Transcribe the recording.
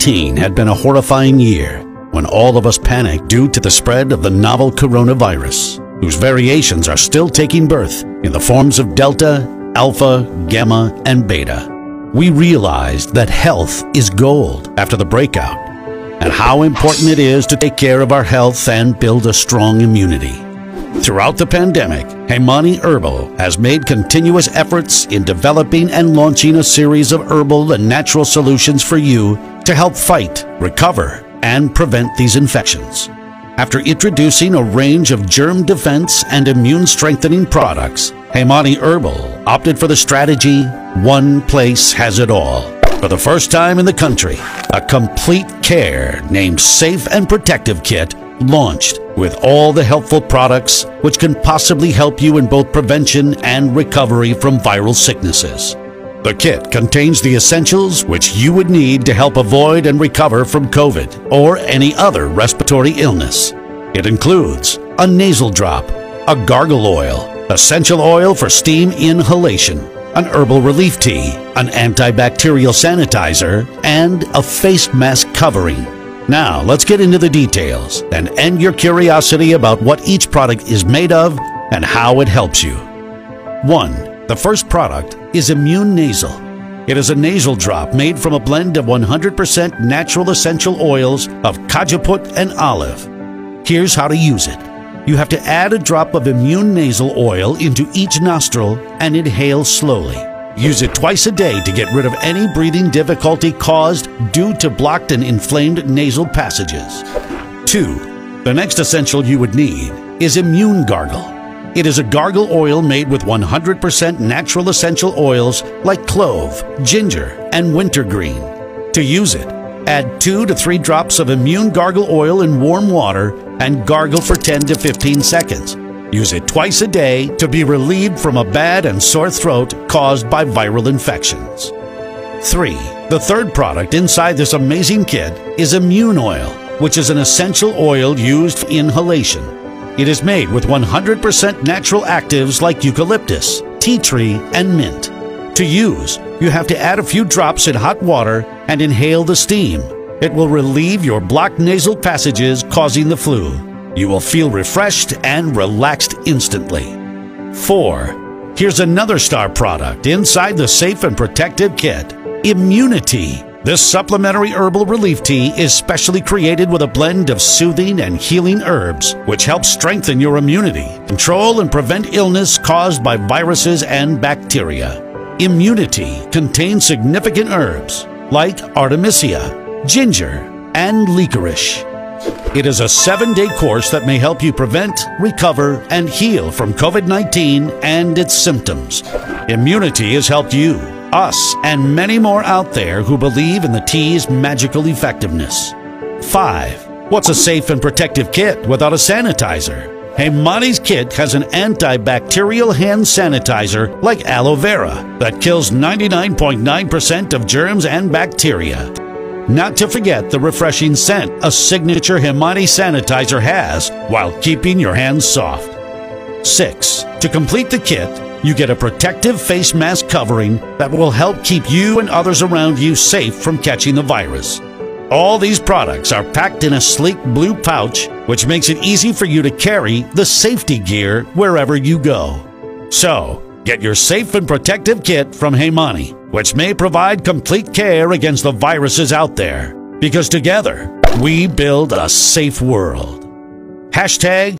2019 had been a horrifying year when all of us panicked due to the spread of the novel coronavirus, whose variations are still taking birth in the forms of Delta, Alpha, Gamma, and Beta. We realized that health is gold after the breakout and how important it is to take care of our health and build a strong immunity. Throughout the pandemic, Hemani Herbal has made continuous efforts in developing and launching a series of herbal and natural solutions for you to help fight, recover, and prevent these infections. After introducing a range of germ defense and immune strengthening products, Hemani Herbal opted for the strategy One Place Has It All. For the first time in the country, a complete care named Safe and Protective Kit launched with all the helpful products which can possibly help you in both prevention and recovery from viral sicknesses. The kit contains the essentials which you would need to help avoid and recover from COVID or any other respiratory illness. It includes a nasal drop, a gargle oil, essential oil for steam inhalation, an herbal relief tea, an antibacterial sanitizer, and a face mask covering now, let's get into the details and end your curiosity about what each product is made of and how it helps you. 1. The first product is Immune Nasal. It is a nasal drop made from a blend of 100% natural essential oils of kajaput and olive. Here's how to use it. You have to add a drop of immune nasal oil into each nostril and inhale slowly. Use it twice a day to get rid of any breathing difficulty caused due to blocked and inflamed nasal passages. 2. The next essential you would need is Immune Gargle. It is a gargle oil made with 100% natural essential oils like clove, ginger, and wintergreen. To use it, add 2 to 3 drops of Immune Gargle oil in warm water and gargle for 10 to 15 seconds. Use it twice a day to be relieved from a bad and sore throat caused by viral infections. 3. The third product inside this amazing kit is Immune Oil, which is an essential oil used for inhalation. It is made with 100% natural actives like eucalyptus, tea tree, and mint. To use, you have to add a few drops in hot water and inhale the steam. It will relieve your blocked nasal passages causing the flu. You will feel refreshed and relaxed instantly. 4. Here's another star product inside the safe and protective kit Immunity. This supplementary herbal relief tea is specially created with a blend of soothing and healing herbs, which helps strengthen your immunity, control and prevent illness caused by viruses and bacteria. Immunity contains significant herbs like artemisia, ginger, and licorice. It is a seven day course that may help you prevent, recover, and heal from COVID 19 and its symptoms. Immunity has helped you, us, and many more out there who believe in the tea's magical effectiveness. 5. What's a safe and protective kit without a sanitizer? Hemani's kit has an antibacterial hand sanitizer like aloe vera that kills 99.9% of germs and bacteria. Not to forget the refreshing scent a signature Himani sanitizer has while keeping your hands soft. 6. To complete the kit, you get a protective face mask covering that will help keep you and others around you safe from catching the virus. All these products are packed in a sleek blue pouch, which makes it easy for you to carry the safety gear wherever you go. So, get your safe and protective kit from Hemani which may provide complete care against the viruses out there. Because together, we build a safe world. Hashtag